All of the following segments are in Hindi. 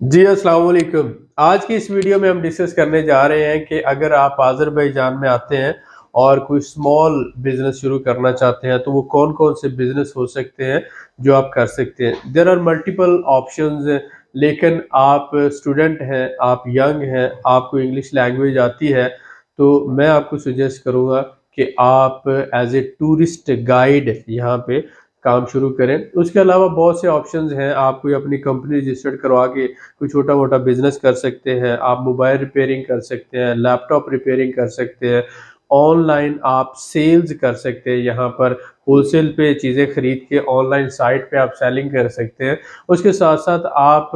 जी, अस्सलाम वालेकुम आज की इस वीडियो में हम डिस्कस करने जा रहे हैं कि अगर आप आज़रबैजान में आते हैं और कोई स्मॉल बिज़नेस शुरू करना चाहते हैं तो वो कौन कौन से बिज़नेस हो सकते हैं जो आप कर सकते हैं? देर आर मल्टीपल ऑप्शंस लेकिन आप स्टूडेंट हैं, आप यंग हैं, आपको इंग्लिश लैंग्वेज आती है तो मैं आपको सजेस्ट करूँगा कि आप एज ए टूरिस्ट गाइड यहाँ पे काम शुरू करें। उसके अलावा बहुत से ऑप्शंस हैं। आप कोई अपनी कंपनी रजिस्टर्ड करवा के कोई छोटा मोटा बिज़नेस कर सकते हैं। आप मोबाइल रिपेयरिंग कर सकते हैं लैपटॉप रिपेयरिंग कर सकते हैं। ऑनलाइन आप सेल्स कर सकते हैं। यहाँ पर होलसेल पे चीज़ें खरीद के ऑनलाइन साइट पे आप सेलिंग कर सकते हैं। उसके साथ साथ आप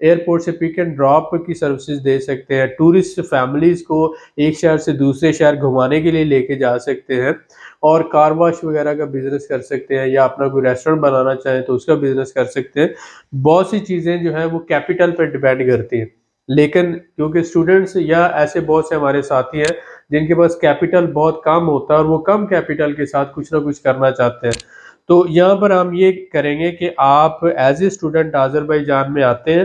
एयरपोर्ट से पिक एंड ड्रॉप की सर्विसेज़ दे सकते हैं। टूरिस्ट फैमिलीज़ को एक शहर से दूसरे शहर घुमाने के लिए लेके जा सकते हैं और कार वॉश वगैरह का बिज़नेस कर सकते हैं या अपना कोई रेस्टोरेंट बनाना चाहें तो उसका बिज़नेस कर सकते हैं। बहुत सी चीज़ें जो है वो कैपिटल पर डिपेंड करती हैं। लेकिन क्योंकि स्टूडेंट्स या ऐसे बहुत से हमारे साथी हैं जिनके पास कैपिटल बहुत कम होता है और वो कम कैपिटल के साथ कुछ ना कुछ करना चाहते हैं तो यहाँ पर हम ये करेंगे कि आप एज ए स्टूडेंट आज़रबाईजान में आते हैं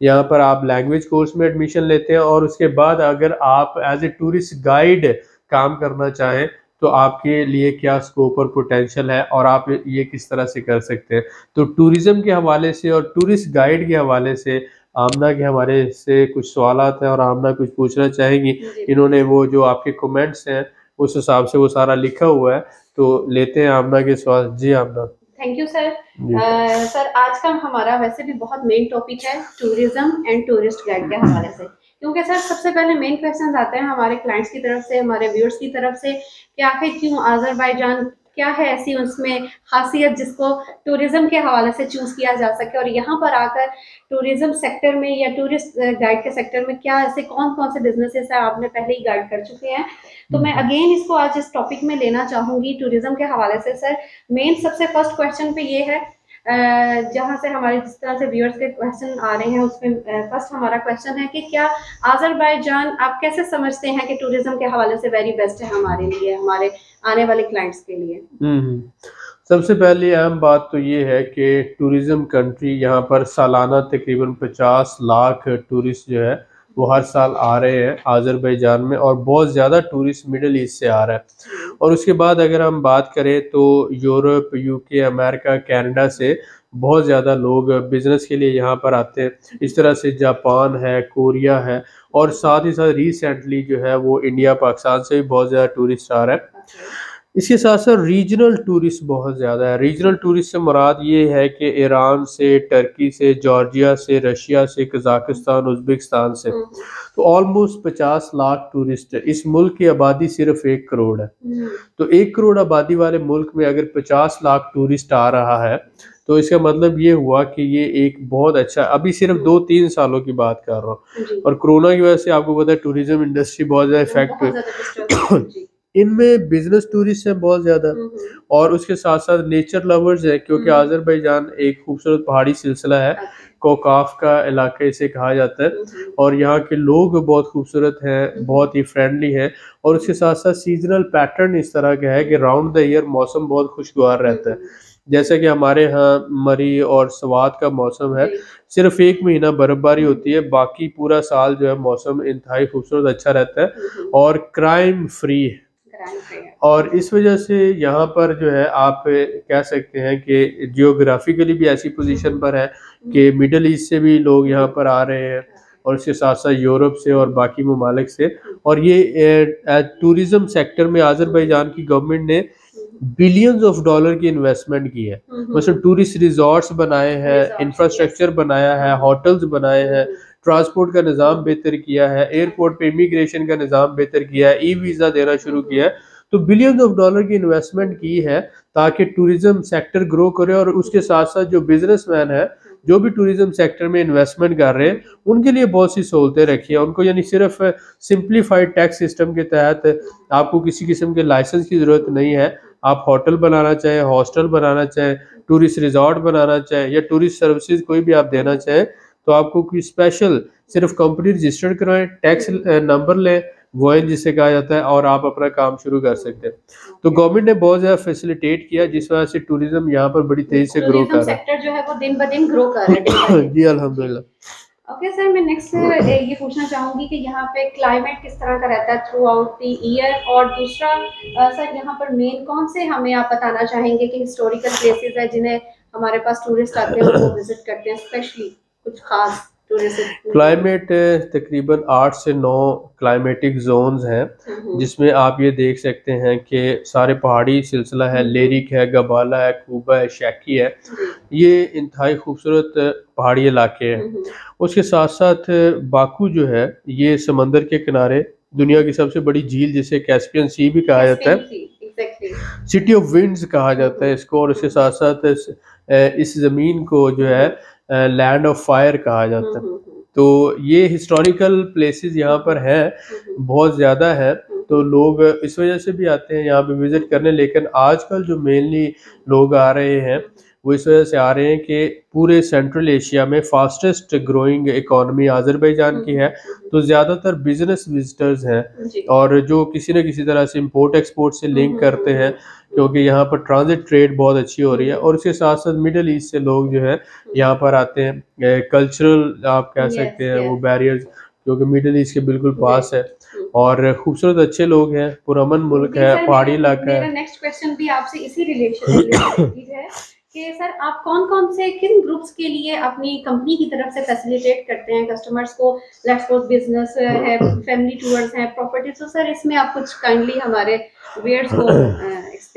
यहाँ पर आप लैंग्वेज कोर्स में एडमिशन लेते हैं और उसके बाद अगर आप एज ए टूरिस्ट गाइड काम करना चाहें तो आपके लिए क्या स्कोप और पोटेंशियल है और आप ये किस तरह से कर सकते हैं? तो टूरिज़्म के हवाले से और टूरिस्ट गाइड के हवाले से आमना के हमारे से कुछ सवाल हैं और आमना कुछ पूछना चाहेंगी। इन्होंने वो जो आपके कमेंट्स हैं उस हिसाब से वो सारा लिखा हुआ है तो लेते हैं आमना के सवाल। जी Aamna. Thank you sir sir आज का हमारा वैसे भी बहुत मेन टॉपिक है टूरिज़्म एंड टूरिस्ट गाइड के हवाले से। क्योंकि सर सबसे पहले मेन क्वेश्चन आते हैं हमारे क्लाइंट्स की तरफ़ से हमारे व्यूअर्स की तरफ़ से कि आखिर क्यों आज़रबाईजान क्या है ऐसी उसमें खासियत जिसको टूरिज़्म के हवाले से चूज़ किया जा सके? और यहाँ पर आकर टूरिज़्म सेक्टर में या टूरिस्ट गाइड के सेक्टर में क्या ऐसे कौन कौन से बिजनेसेस है आपने पहले ही गाइड कर चुके हैं? तो मैं अगेन हम्म। इसको आज इस टॉपिक में लेना चाहूँगी टूरिज़्म के हवाले से सर मेन सबसे फ़र्स्ट क्वेश्चन पे ये है जहाँ से हमारे जिस तरह से व्यूअर्स के क्वेश्चन आ रहे हैं उसमें फ़र्स्ट हमारा क्वेश्चन है कि क्या आज़रबाईजान आप कैसे समझते हैं कि टूरिज़्म के हवाले से वेरी बेस्ट है हमारे लिए हमारे आने वाले क्लाइंट्स के लिए हम्म, हम्म। सबसे पहले अहम बात तो ये है कि टूरिज़्म कंट्री यहाँ पर सालाना तकरीबन 50 लाख टूरिस्ट जो है वो हर साल आ रहे हैं आज़रबैजान में और बहुत ज़्यादा टूरिस्ट मिडल ईस्ट से आ रहा है। और उसके बाद अगर हम बात करें तो यूरोप यूके अमेरिका कनाडा से बहुत ज़्यादा लोग बिज़नेस के लिए यहाँ पर आते हैं। इस तरह से जापान है, कोरिया है और साथ ही साथ रिसेंटली जो है वो इंडिया पाकिस्तान से भी बहुत ज़्यादा टूरिस्ट आ रहा है। इसके साथ साथ रीजनल टूरिस्ट बहुत ज़्यादा है। रीजनल टूरिस्ट से मुराद ये है कि ईरान से टर्की से जॉर्जिया से रशिया से कजाकिस्तान उज्बेकिस्तान से। हम्म। तो ऑलमोस्ट पचास लाख टूरिस्ट है। इस मुल्क की आबादी सिर्फ़ एक करोड़ है। हम्म। तो एक करोड़ आबादी वाले मुल्क में अगर पचास लाख टूरिस्ट आ रहा है तो इसका मतलब ये हुआ कि ये एक बहुत अच्छा अभी सिर्फ़ दो तीन सालों की बात कर रहा हूँ। और कोरोना की वजह से आपको पता है टूरिज़्म इंडस्ट्री बहुत ज़्यादा इफ़ेक्ट हुई इनमें बिज़नेस टूरिस्ट हैं बहुत ज़्यादा। और उसके साथ साथ नेचर लवर्स हैं क्योंकि। आज़रबाईजान एक खूबसूरत पहाड़ी सिलसिला है। कोकाफ का इलाका इसे कहा जाता है। और यहाँ के लोग बहुत खूबसूरत हैं बहुत ही फ्रेंडली हैं। और उसके साथ साथ सीजनल पैटर्न इस तरह का है कि राउंड द ईयर मौसम बहुत खुशगवार रहता है। जैसे कि हमारे यहाँ मरी और सवाद का मौसम है। सिर्फ़ एक महीना बर्फबारी होती है बाकी पूरा साल जो है मौसम इंतहाई खूबसूरत अच्छा रहता है। और क्राइम फ्री है। और इस वजह से यहाँ पर जो है आप कह सकते हैं कि जियोग्राफिकली भी ऐसी पोजीशन पर है कि मिडल ईस्ट से भी लोग यहाँ पर आ रहे हैं और इसके साथ साथ यूरोप से और बाकी ममालिक से। और ये टूरिज़्म सेक्टर में आज़रबाईजान की गवर्नमेंट ने बिलियंस ऑफ़ डॉलर की इन्वेस्टमेंट की है। मतलब टूरिस्ट रिजॉर्ट्स बनाए हैं इंफ्रास्ट्रक्चर बनाया है होटल्स बनाए हैं ट्रांसपोर्ट का निज़ाम बेहतर किया है, एयरपोर्ट पे इमिग्रेशन का निज़ाम बेहतर किया है ई वीज़ा देना शुरू किया है। तो बिलियन ऑफ़ डॉलर की इन्वेस्टमेंट की है ताकि टूरिज़्म सेक्टर ग्रो करे और उसके साथ साथ जो बिजनेसमैन है, जो भी टूरिज़्म सेक्टर में इन्वेस्टमेंट कर रहे हैं, उनके लिए बहुत सी सहूलतें रखी है। उनको यानी सिर्फ़ सिंप्लीफाइड टैक्स सिस्टम के तहत आपको किसी किस्म के लाइसेंस की ज़रूरत नहीं है। आप होटल बनाना चाहें, हॉस्टल बनाना चाहें, टूरिस्ट रिजॉर्ट बनाना चाहें या टूरिस्ट सर्विसेज़ कोई भी आप देना चाहें तो आपको कोई स्पेशल सिर्फ़ कंपनी रजिस्टर्ड करवाएँ टैक्स नंबर लें वो जिसे कहा जाता है और आप अपना काम शुरू कर सकते हैं। तो गवर्नमेंट ने बहुत ज़्यादा फैसिलिटेट किया जिस वजह से टूरिज़्म यहाँ पर बड़ी तेज़ी से ग्रो कर रहा है। जो है वो दिन ब दिन ग्रो कर रहा है जी अल्हम्दुलिल्लाह ओके सर मैं नेक्स्ट ये पूछना चाहूँगी कि यहाँ पे क्लाइमेट किस तरह का रहता है थ्रू आउट द ईयर और दूसरा सर यहाँ पर मेन कौन से हमें आप बताना चाहेंगे कि हिस्टोरिकल प्लेसेस है जिन्हें हमारे पास टूरिस्ट आते हैं वो विज़िट करते हैं स्पेशली कुछ खास क्लाइमेट तकरीबन आठ से नौ क्लाइमेटिक जोन्स हैं। जिसमें आप ये देख सकते हैं कि सारे पहाड़ी सिलसिला है। लेरिक है गबाला है खूबा है शैकी है ये इंतहाई खूबसूरत पहाड़ी इलाके हैं। उसके साथ साथ बाकू जो है ये समंदर के किनारे दुनिया की सबसे बड़ी झील जिसे कैस्पियन सी भी कहा जाता है सिटी ऑफ़ विंड्स कहा जाता है इसको और उसके साथ साथ इस ज़मीन को जो है लैंड ऑफ़ फायर कहा जाता है। हम्म, हम्म, हम्म। तो ये हिस्टोरिकल प्लेसेस यहाँ पर हैं बहुत ज़्यादा है। तो लोग इस वजह से भी आते हैं यहाँ पे विज़िट करने लेकिन आजकल जो मेनली लोग आ रहे हैं वो इस वजह से आ रहे हैं कि पूरे सेंट्रल एशिया में फास्टेस्ट ग्रोइंग इकोनॉमी आज़रबईजान की है। तो ज़्यादातर बिज़नेस विजिटर्स हैं और जो किसी न किसी तरह से इम्पोर्ट एक्सपोर्ट से लिंक करते हैं क्योंकि यहाँ पर ट्रांजिट ट्रेड बहुत अच्छी हो रही है और उसके साथ साथ मिडल ईस्ट से लोग जो है यहाँ पर आते हैं। कल्चरल आप कह सकते हैं वो बैरियर्स क्योंकि मिडल ईस्ट के बिल्कुल पास है। और खूबसूरत अच्छे लोग हैं पुरमन मुल्क है पहाड़ी इलाका है। नेक्स्ट क्वेश्चन भी आपसे इसी रिलेशन है। कि सर आप कौन कौन से किन ग्रुप्स के लिए अपनी कंपनी की तरफ़ से फैसिलिटेट करते हैं कस्टमर्स को? लेट्स सपोज़ बिज़नेस है फैमिली टूर्स हैं प्रॉपर्टी तो सर इसमें आप कुछ काइंडली हमारे व्यूअर्स को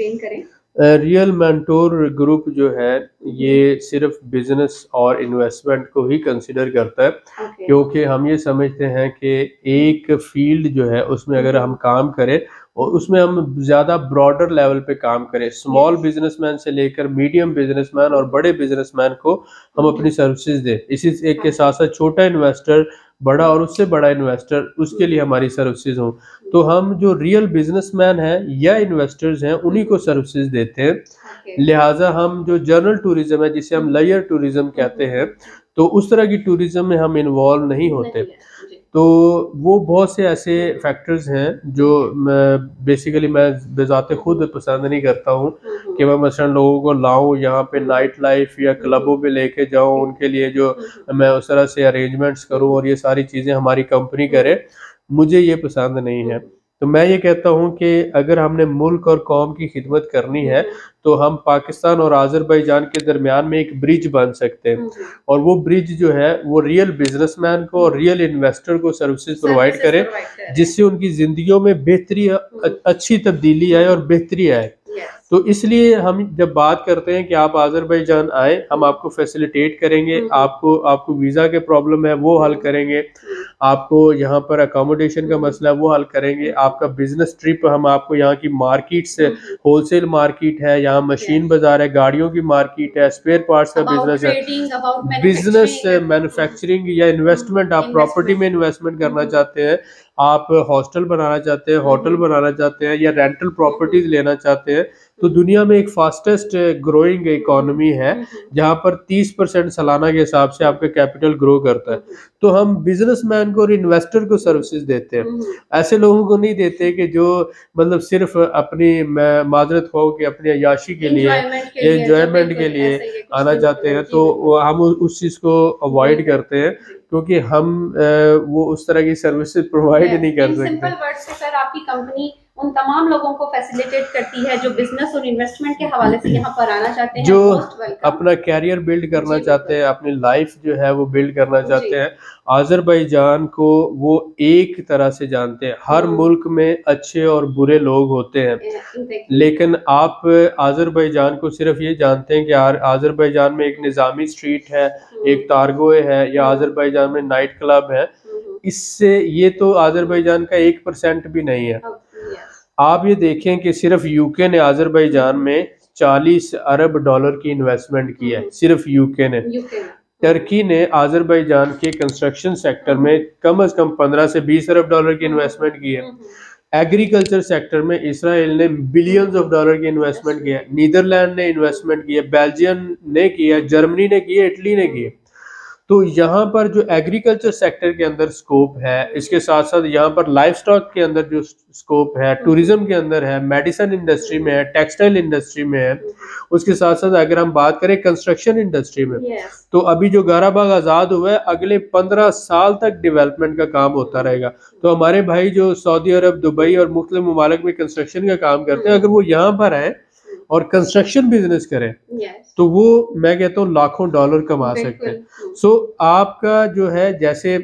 एक्सप्लेन करें। रियल मेंटोर ग्रुप जो है ये सिर्फ़ बिज़नेस और इन्वेस्टमेंट को ही कंसिडर करता है। Okay. क्योंकि हम ये समझते हैं कि एक फ़ील्ड जो है उसमें अगर हम काम करें और उसमें हम ज़्यादा ब्रॉडर लेवल पे काम करें। स्मॉल बिजनेसमैन से लेकर मीडियम बिजनेसमैन और बड़े बिजनेसमैन को हम अपनी सर्विसेज़ दें। इसी एक के साथ साथ छोटा इन्वेस्टर बड़ा और उससे बड़ा इन्वेस्टर उसके लिए हमारी सर्विसेज़ हो। तो हम जो रियल बिजनेसमैन हैं या इन्वेस्टर्स हैं उन्हीं को सर्विसेज़ देते हैं। लिहाजा हम जो जनरल टूरिज़्म है जिसे हम लेयर टूरिज़्म कहते हैं तो उस तरह की टूरिज़्म में हम इन्वॉल्व नहीं होते। तो वो बहुत से ऐसे फैक्टर्स हैं जो मैं बेसिकली मैं बेजाते खुद पसंद नहीं करता हूँ कि मैं मसलन लोगों को लाऊं यहाँ पे नाइट लाइफ या क्लबों पे लेके जाऊँ उनके लिए जो मैं उस तरह से अरेंजमेंट्स करूँ और ये सारी चीज़ें हमारी कंपनी करे मुझे ये पसंद नहीं है। तो मैं ये कहता हूँ कि अगर हमने मुल्क और कौम की खिदमत करनी है तो हम पाकिस्तान और आज़रबाईजान के दरमियान में एक ब्रिज बन सकते हैं। और वो ब्रिज जो है वो रियल बिजनेसमैन को और रियल इन्वेस्टर को सर्विसेज़ प्रोवाइड करे जिससे उनकी ज़िंदगियों में बेहतरी अच्छी तब्दीली आए और बेहतरी आए। तो इसलिए हम जब बात करते हैं कि आप आज़रबईजान आए हम आपको फैसिलिटेट करेंगे हम्म। आपको आपको वीज़ा के प्रॉब्लम है वो हल करेंगे। आपको यहाँ पर अकोमोडेशन का मसला है वो हल करेंगे। आपका बिज़नेस ट्रिप हम आपको यहाँ की मार्केट से होलसेल मार्केट है यहाँ मशीन बाज़ार है गाड़ियों की मार्केट है स्पेयर पार्ट्स का बिज़नेस है। बिज़नेस मैन्युफैक्चरिंग या इन्वेस्टमेंट आप प्रॉपर्टी में इन्वेस्टमेंट करना चाहते हैं आप हॉस्टल बनाना चाहते हैं होटल बनाना चाहते हैं या रेंटल प्रॉपर्टीज़ लेना चाहते हैं तो दुनिया में एक फास्टेस्ट ग्रोइंग इकोनॉमी है जहाँ पर 30 परसेंट सालाना के हिसाब से आपका कैपिटल ग्रो करता है। तो हम बिजनेसमैन को और इन्वेस्टर को सर्विसेज़ देते हैं। ऐसे लोगों को नहीं देते कि जो मतलब सिर्फ़ अपनी माजरत हो कि अपनी अयाशी के लिए एंजॉयमेंट के लिए आना चाहते हैं। तो हम उस चीज़ को अवॉइड करते हैं क्योंकि हम वो उस तरह की सर्विसेज़ प्रोवाइड नहीं कर सकते। सर आपकी कंपनी उन तमाम लोगों को फैसिलिटेट करती है जो बिज़नेस और इन्वेस्टमेंट के हवाले से यहाँ पर आना चाहते हैं जो अपना कैरियर बिल्ड करना चाहते हैं अपनी लाइफ जो है वो बिल्ड करना चाहते हैं। आज़रबईजान को वो एक तरह से जानते हैं। हर हम्म। मुल्क में अच्छे और बुरे लोग होते हैं। लेकिन आप आज़रबईजान को सिर्फ़ ये जानते हैं कि आज़रबईजान में एक निज़ामी स्ट्रीट है हम्म। एक तारगोए है या आज़रबईजान में नाइट क्लब है। हम्म। इससे ये तो आज़रबईजान का एक परसेंट भी नहीं है। आप ये देखें कि सिर्फ़ यूके ने आज़रबईजान में 40 अरब डॉलर की इन्वेस्टमेंट की है सिर्फ़ यूके ने। टर्की ने। आज़रबईजान के कंस्ट्रक्शन सेक्टर में कम अज कम 15 से 20 अरब डॉलर की इन्वेस्टमेंट की है। एग्रीकल्चर सेक्टर में इसराइल ने बिलियंस ऑफ़ डॉलर की इन्वेस्टमेंट किया नीदरलैंड ने इन्वेस्टमेंट किया बेल्जियम ने किया जर्मनी ने किया इटली ने की है। तो यहाँ पर जो एग्रीकल्चर सेक्टर के अंदर स्कोप है इसके साथ साथ यहाँ पर लाइफ स्टॉक के अंदर जो स्कोप है टूरिज़्म के अंदर है मेडिसिन इंडस्ट्री में है टेक्सटाइल इंडस्ट्री में है उसके साथ साथ अगर हम बात करें कंस्ट्रक्शन इंडस्ट्री में तो अभी जो गाराबाग आज़ाद हुआ है अगले पंद्रह साल तक डेवलपमेंट का काम होता रहेगा। तो हमारे भाई जो सऊदी अरब दुबई और मुख्तु ममालक में कंस्ट्रक्शन का काम करते हैं अगर वो यहाँ पर आए और कंस्ट्रक्शन बिज़नेस करें तो वो मैं कहता हूँ लाखों डॉलर कमा सकते हैं। सो आपका जो है जैसे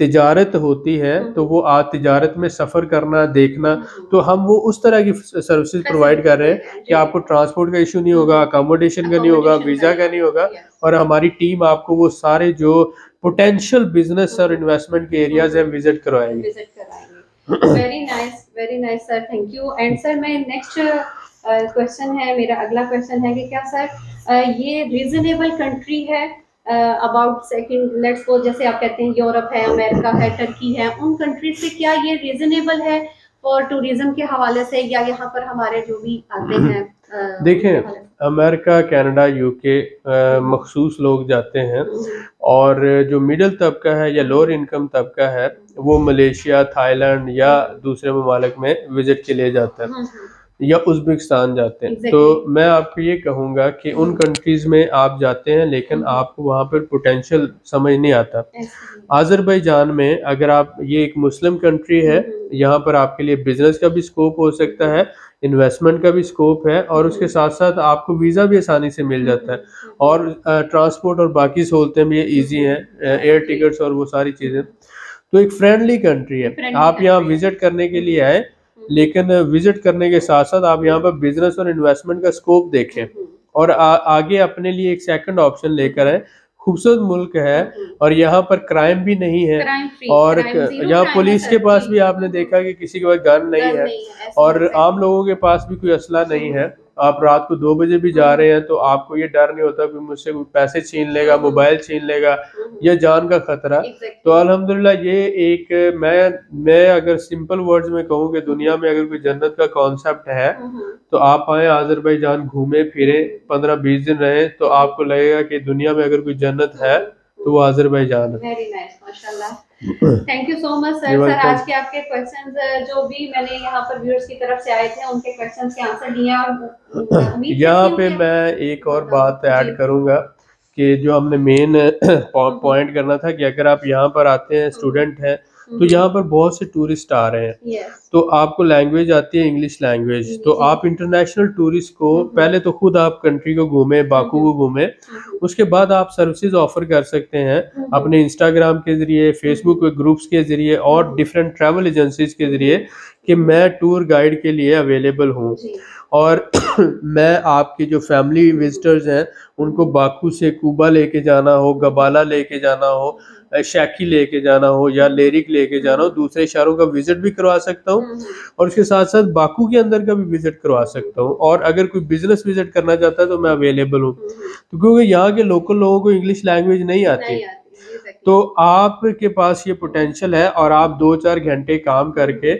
तिजारत होती है हम्म। तो वो आज तिजारत में सफ़र करना देखना हम्म। तो हम वो उस तरह की सर्विसेज़ प्रोवाइड कर रहे हैं कि आपको ट्रांसपोर्ट का इशू नहीं होगा अकोमोडेशन हम्म। का नहीं होगा वीज़ा का नहीं होगा और हमारी टीम आपको वो सारे जो पोटेंशियल बिज़नेस और इन्वेस्टमेंट के एरियाज़ हैं विज़िट करवाएँगे। Very nice very nice sir thank you and sir मैं नेक्स्ट क्वेश्चन है मेरा अगला क्वेश्चन है कि क्या सर ये रीजनेबल कंट्री है अबाउट सेकंड लेट्स सपोज़ जैसे आप कहते हैं यूरोप है अमेरिका है टर्की है उन कंट्रीज़ से क्या ये रीजनेबल है फॉर टूरिज़्म के हवाले से या यहाँ पर हमारे जो भी आते हैं देखें अमेरिका कनाडा यूके मखसूस लोग जाते हैं और जो मिडिल तबका है या लोअर इनकम तबका है वो मलेशिया थाईलैंड या दूसरे ममालिक में विज़िट के लिए जाता है हम्म, हम्म। या उज्बेकिस्तान जाते हैं। exactly. तो मैं आपको ये कहूँगा कि उन कंट्रीज़ में आप जाते हैं लेकिन mm-hmm. आपको वहाँ पर पोटेंशियल समझ नहीं आता। आज़रबईजान में अगर आप ये एक मुस्लिम कंट्री है mm-hmm. यहाँ पर आपके लिए बिज़नेस का भी स्कोप हो सकता है इन्वेस्टमेंट का भी स्कोप है और उसके. साथ साथ आपको वीज़ा भी आसानी से मिल जाता है। और ट्रांसपोर्ट और बाकी सहूलतें भी ईजी हैं एयर टिकट्स और वो सारी चीज़ें। तो एक फ्रेंडली कंट्री है। आप यहाँ विज़िट करने के लिए आए लेकिन विज़िट करने के साथ साथ आप यहाँ पर बिज़नेस और इन्वेस्टमेंट का स्कोप देखें। और आ, आगे अपने लिए एक सेकंड ऑप्शन लेकर आए। खूबसूरत मुल्क है और यहाँ पर क्राइम भी नहीं है और यहाँ पुलिस के पास भी आपने देखा कि किसी के पास गन नहीं है और आम लोगों के पास भी कोई असला नहीं है। आप रात को दो बजे भी जा रहे हैं तो आपको ये डर नहीं होता कि मुझसे कोई पैसे छीन लेगा मोबाइल छीन लेगा या जान का खतरा। तो अल्हम्दुलिल्लाह ये एक मैं मैं अगर सिंपल वर्ड्स में कहूँ कि दुनिया में अगर कोई जन्नत का कॉन्सेप्ट है तो आप आए आजरबाईजान घूमे फिरे पंद्रह बीस दिन रहे तो आपको लगेगा कि दुनिया में अगर कोई जन्नत है तो वो आजरबाईजान है। Thank you so much sir sir आज के आपके क्वेश्चंस जो भी मैंने यहाँ पर व्यूअर्स की तरफ़ से आए थे उनके क्वेश्चंस के आंसर दिए यहाँ पे मैं एक और बात ऐड करूँगा कि जो हमने मेन पॉइंट करना था कि अगर आप यहाँ पर आते हैं स्टूडेंट हैं तो यहाँ पर बहुत से टूरिस्ट आ रहे हैं. तो आपको लैंग्वेज आती है इंग्लिश लैंग्वेज तो आप इंटरनेशनल टूरिस्ट को mm-hmm. पहले तो खुद आप कंट्री को घूमे बाकू को mm-hmm. घूमे। Mm-hmm. उसके बाद आप सर्विसेज़ ऑफ़र कर सकते हैं अपने इंस्टाग्राम के ज़रिए फेसबुक के ग्रुप्स के ज़रिए और डिफरेंट ट्रैवल एजेंसीज के ज़रिए कि मैं टूर गाइड के लिए अवेलेबल हूँ। और मैं आपके जो फैमिली विजिटर्स हैं उनको बाकू से कुबा लेके जाना हो गबाला लेके जाना हो शैकी लेके जाना हो या लेरिक लेके जाना हो दूसरे शहरों का विज़िट भी करवा सकता हूँ। हम्म। और उसके साथ साथ बाकू के अंदर का भी विज़िट करवा सकता हूँ। और अगर कोई बिज़नेस विज़िट करना चाहता है तो मैं अवेलेबल हूँ। हम्म। तो क्योंकि यहाँ के लोकल लोगों को इंग्लिश लैंग्वेज नहीं आती। तो आपके पास ये पोटेंशियल है और आप दो चार घंटे काम करके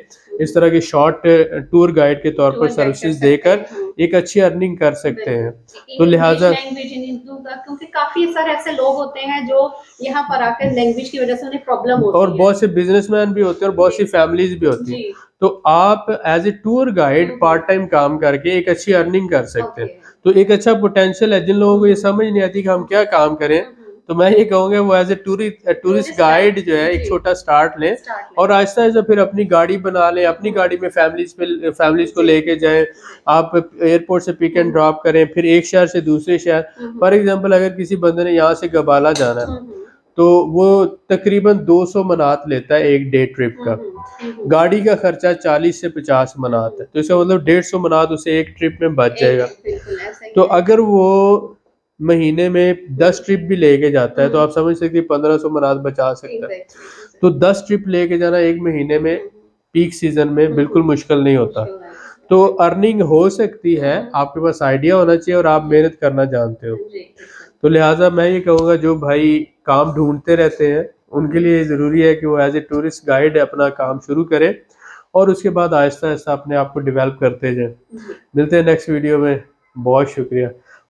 इस तरह के शॉर्ट टूर गाइड के तौर पर सर्विसेज़ देकर एक अच्छी अर्निंग कर सकते हैं। तो लिहाजा क्योंकि काफ़ी सारे ऐसे लोग होते हैं जो यहाँ पर आकर लैंग्वेज की वजह से उन्हें प्रॉब्लम होती और बहुत से बिजनेसमैन भी होते हैं और बहुत सी फैमिलीज़ भी होती हैं। तो आप as a tour guide part time काम करके एक अच्छी अर्निंग कर सकते हैं। तो एक अच्छा पोटेंशियल है। जिन लोगों को ये समझ नहीं आती कि हम क्या काम करें हम्म। तो मैं ये कहूँगा वो as a tourist tourist guide जो है एक छोटा स्टार्ट लें और आहिस्ता आहिस्ता फिर अपनी गाड़ी बना लें अपनी गाड़ी में फैमिलीज़ पे फैमिलीज़ को लेके जाएँ आप एयरपोर्ट से पिक एंड ड्रॉप करें फिर एक शहर से दूसरे शहर। फॉर एग्जांपल अगर किसी बंदे ने यहाँ से गबाला जाना है हम्म, हम्म। तो वो तकरीबन 200 मनात लेता है एक डे ट्रिप का। हम्म, गाड़ी का खर्चा 40 से 50 मनात है। तो इसका मतलब डेढ़ सौ मनात उसे एक ट्रिप में बच जाएगा। तो अगर वो महीने में दस ट्रिप भी लेके जाता है तो आप समझ सकते पंद्रह सौ मनाज बचा सकता है। तो दस ट्रिप लेके जाना एक महीने में पीक सीज़न में बिल्कुल मुश्किल नहीं होता। तो अर्निंग हो सकती है आपके पास आइडिया होना चाहिए और आप मेहनत करना जानते हो। तो लिहाजा मैं ये कहूँगा जो भाई काम ढूंढते रहते हैं उनके लिए ज़रूरी है कि वो एज ए टूरिस्ट गाइड अपना काम शुरू करें और उसके बाद आहिस्ता आहिस्ता अपने आप को डेवलप करते जाएँ। मिलते हैं नेक्स्ट वीडियो में। बहुत शुक्रिया।